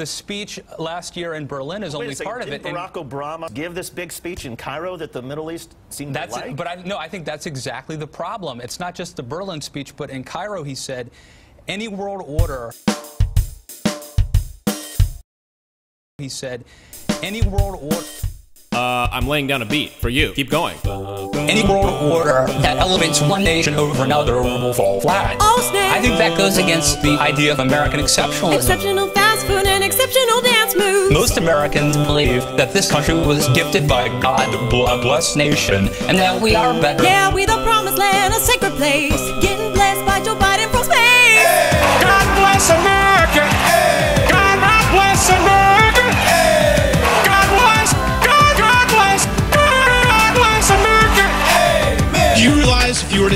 The speech last year in Berlin is Wait only second, part of it. Barack Obama give this big speech in Cairo that the Middle East seemed that's to like? but I no, I think that's exactly the problem. It's not just the Berlin speech, but in Cairo he said, any world order. He said, any world order. Uh, I'm laying down a beat for you. Keep going. Any world order that elevates one nation over another will fall flat. Oh, snap. I think that goes against the idea of American exceptionalism. Exceptional fast food and exceptional dance moves. Most Americans believe that this country was gifted by God, a blessed nation, and that we are better. Yeah, we the promised land, a sacred place.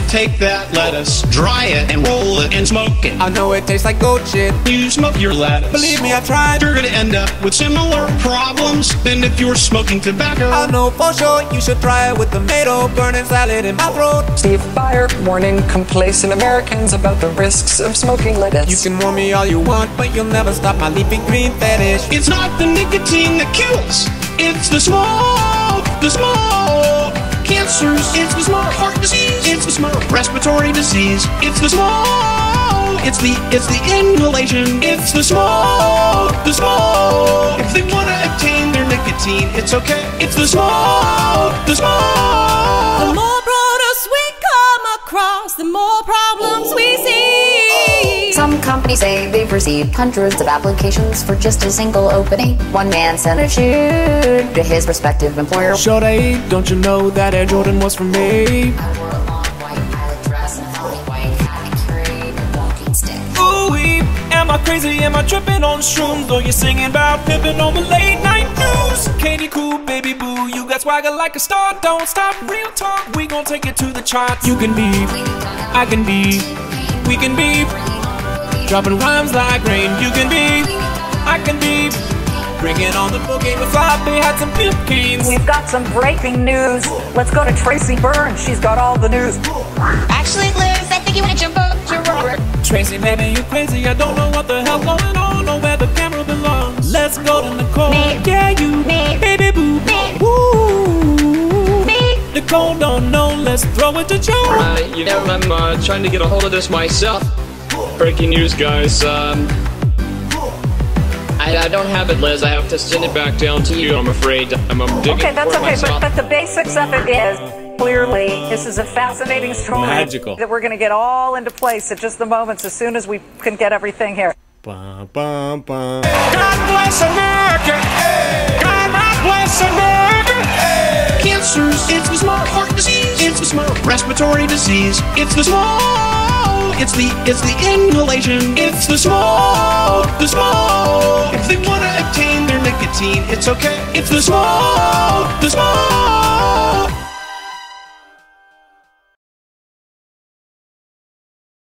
Take that lettuce, dry it, and roll it and smoke it, I know it tastes like goat shit. you smoke your lettuce. Believe me, I've tried. You're gonna end up with similar problems than if you were smoking tobacco. I know for sure you should try it with tomato burning salad in my throat. Steve Buyer warning complacent Americans about the risks of smoking lettuce. You can warn me all you want, but you'll never stop my leafy green fetish. It's not the nicotine that kills, it's the smoke, the smoke. Cancers, it's the smoke. Heart disease, it's the smoke. Respiratory disease, it's the smoke. It's the, it's the inhalation, it's the smoke, the smoke. If they wanna obtain their nicotine, it's okay. It's the smoke, the The more produce we come across, the more. Some companies say they've received hundreds of applications for just a single opening. One man sent a shoot to his respective employer. They, don't you know that Air Jordan was for me? I wore a long white pilot dress and a white hat and carried a walking stick. Ooh, am I crazy? Am I tripping on shrooms? Or you're singing about pimping on the late night news? Katie Couric, baby boo, you got swagger like a star. Don't stop, real talk. We gon' take it to the charts. You can be, I can be, we can be dropping rhymes like rain. You can be, I can be. Bringing on the boogie with floppy hats and pimp canes. We've got some breaking news. Let's go to Tracy Byrne. She's got all the news. Actually, Liz, I think you wanna jump up your roller. Tracy, baby, you crazy. I don't know what the hell going on or where the camera belongs. Let's go to Nicole. Me. Yeah, you. Me. Baby boo. Me. Woo. Me. Nicole don't know. Let's throw it to Joe. Uh, you know, I'm uh, trying to get a hold of this myself. Breaking news, guys. Um, I, I don't have it, Liz. I have to send it back down to you. I'm afraid. I'm, I'm digging Okay, that's for okay, but, but the basics of it is clearly this is a fascinating story Magical. that we're going to get all into place at just the moments as soon as we can get everything here. Bum, bum, bum. God bless America. God bless America. Cancers, it's the smoke. Heart disease, it's the smoke. Respiratory disease, it's the smoke. It's the, it's the inhalation, it's the smoke, the smoke. If they wanna obtain their nicotine, it's okay. It's the smoke,